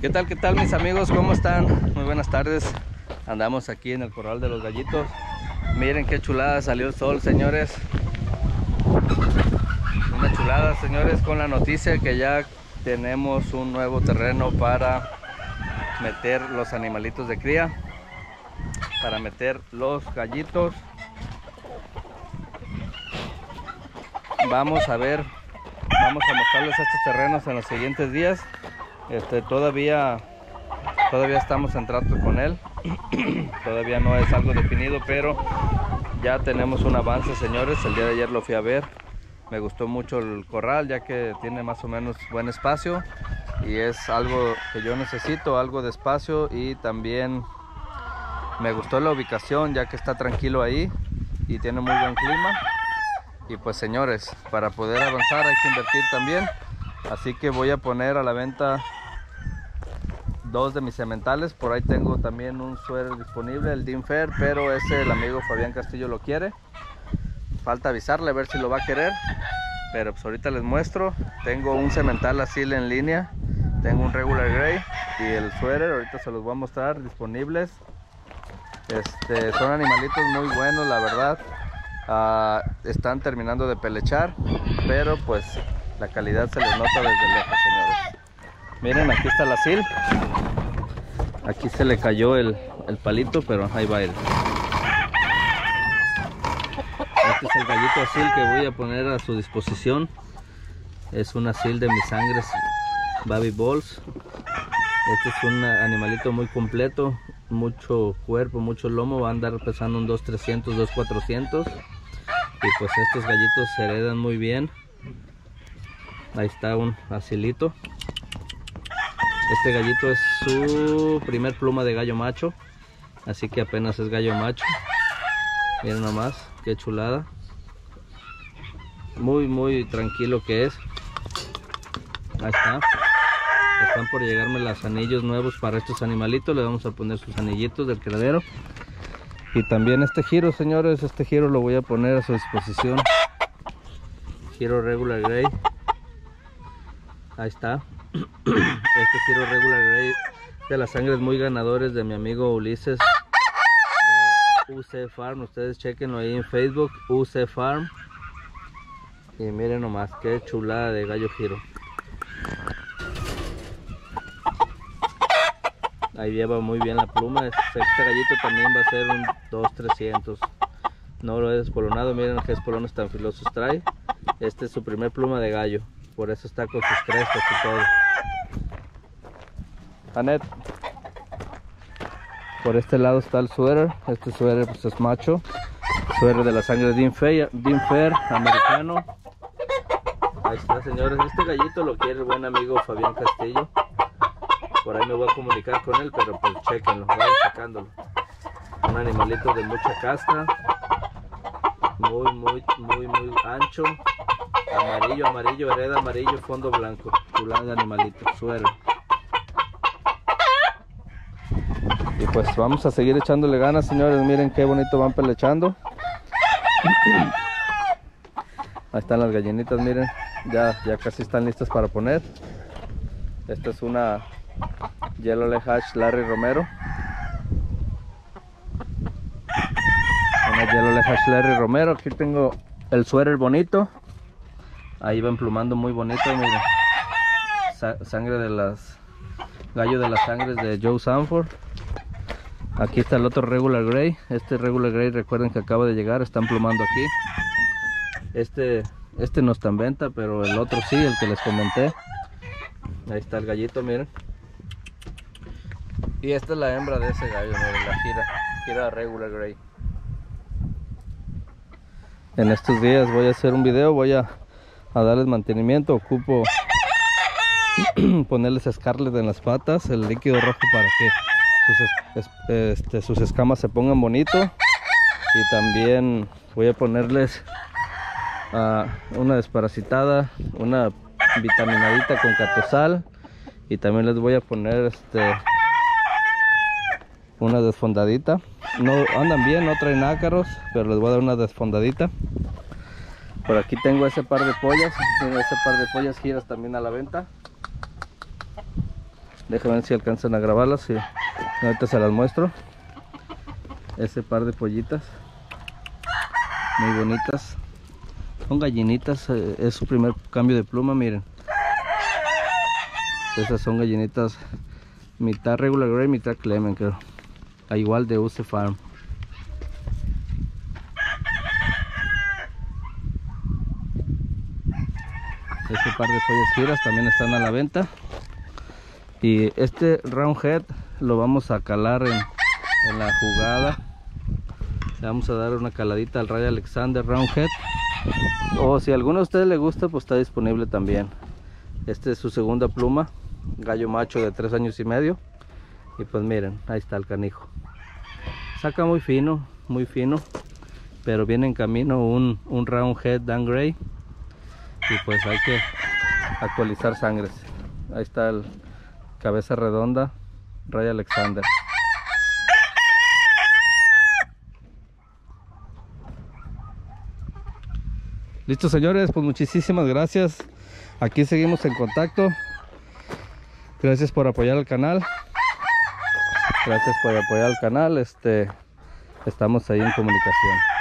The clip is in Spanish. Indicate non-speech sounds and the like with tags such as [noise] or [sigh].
¿Qué tal, qué tal mis amigos? ¿Cómo están? Muy buenas tardes. Andamos aquí en el corral de los gallitos. Miren qué chulada salió el sol, señores. Una chulada, señores, con la noticia que ya tenemos un nuevo terreno para meter los animalitos de cría. Para meter los gallitos. Vamos a ver, vamos a mostrarles estos terrenos en los siguientes días. Este, todavía, todavía estamos en trato con él. [clears throat] todavía no es algo definido, pero ya tenemos un avance, señores. El día de ayer lo fui a ver. Me gustó mucho el corral, ya que tiene más o menos buen espacio. Y es algo que yo necesito, algo de espacio. Y también me gustó la ubicación, ya que está tranquilo ahí. Y tiene muy buen clima. Y pues señores, para poder avanzar hay que invertir también. Así que voy a poner a la venta dos de mis cementales. Por ahí tengo también un suero disponible, el Dean Fair, pero ese el amigo Fabián Castillo lo quiere. Falta avisarle a ver si lo va a querer. Pero pues ahorita les muestro. Tengo un cemental así en línea. Tengo un regular gray y el suéter. Ahorita se los voy a mostrar disponibles. Este, son animalitos muy buenos, la verdad. Ah, están terminando de pelechar, pero pues la calidad se les nota desde lejos, señores. Miren, aquí está la sil. Aquí se le cayó el, el palito, pero ahí va él. Este es el gallito asil que voy a poner a su disposición. Es un asil de mis sangres Baby Balls. Este es un animalito muy completo, mucho cuerpo, mucho lomo. Va a andar pesando un 2300, 2400. Y pues estos gallitos se heredan muy bien. Ahí está un asilito. Este gallito es su primer pluma de gallo macho. Así que apenas es gallo macho. Miren nomás, qué chulada. Muy, muy tranquilo que es. Ahí está. Están por llegarme los anillos nuevos para estos animalitos. Le vamos a poner sus anillitos del criadero. Y también este giro, señores. Este giro lo voy a poner a su disposición. Giro regular gray. Ahí está. Este giro regular de las sangres muy ganadores de mi amigo Ulises de UC Farm. Ustedes chequenlo ahí en Facebook, UC Farm. Y miren nomás, qué chulada de gallo giro. Ahí lleva muy bien la pluma. Este gallito también va a ser un 2300. No lo he despolonado. Miren qué espolones tan filosos trae. Este es su primer pluma de gallo. Por eso está con sus crestas y todo. Anet. Por este lado está el suéter. Este suéter pues, es macho. Suéter de la sangre de Dean Fair, Dean Fair americano. Ahí está, señores. Este gallito lo quiere el buen amigo Fabián Castillo. Por ahí me voy a comunicar con él, pero pues chequenlo, vayan sacándolo. Un animalito de mucha casta. Muy, muy, muy, muy ancho. Amarillo, amarillo, hereda amarillo, fondo blanco. De animalito, suero. Y pues vamos a seguir echándole ganas, señores. Miren qué bonito van pelechando. Ahí están las gallinitas, miren. Ya, ya casi están listas para poner. Esta es una Yellow Hatch Larry Romero. Una Yellow Hatch Larry Romero. Aquí tengo el suéter bonito. Ahí va emplumando muy bonito, miren. Sa sangre de las... Gallo de las sangres de Joe Sanford. Aquí está el otro Regular Gray. Este Regular Gray, recuerden que acaba de llegar, está emplumando aquí. Este, este no está en venta, pero el otro sí, el que les comenté. Ahí está el gallito, miren. Y esta es la hembra de ese gallo, miren, la gira, gira Regular Gray. En estos días voy a hacer un video, voy a, a darles mantenimiento, ocupo [clears throat] ponerles Scarlet en las patas, el líquido rojo para que este, sus escamas se pongan bonito. Y también voy a ponerles uh, una desparasitada, una vitaminadita con catosal. Y también les voy a poner este una desfondadita. No andan bien, no traen ácaros pero les voy a dar una desfondadita por aquí tengo ese par de pollas ese par de pollas giras también a la venta. Déjenme ver si alcanzan a grabarlas y ahorita se las muestro. Ese par de pollitas. Muy bonitas. Son gallinitas eh, es su primer cambio de pluma miren. Esas son gallinitas mitad regular gray mitad clement creo. A igual de UC Farm este par de pollas giras también están a la venta. Y este round head lo vamos a calar en, la jugada. Le vamos a dar una caladita al Ray Alexander round head o si a alguno de ustedes le gusta pues está disponible también. Este es su segunda pluma gallo macho de tres años y medio. Y pues miren ahí está el canijo. Saca muy fino muy fino pero viene en camino un, un round head Dan Gray. Y pues hay que actualizar sangres. Ahí está el cabeza redonda Ray Alexander. Listo señores pues muchísimas gracias. Aquí seguimos en contacto. Gracias por apoyar el canal. Gracias por apoyar el canal. Este estamos ahí en comunicación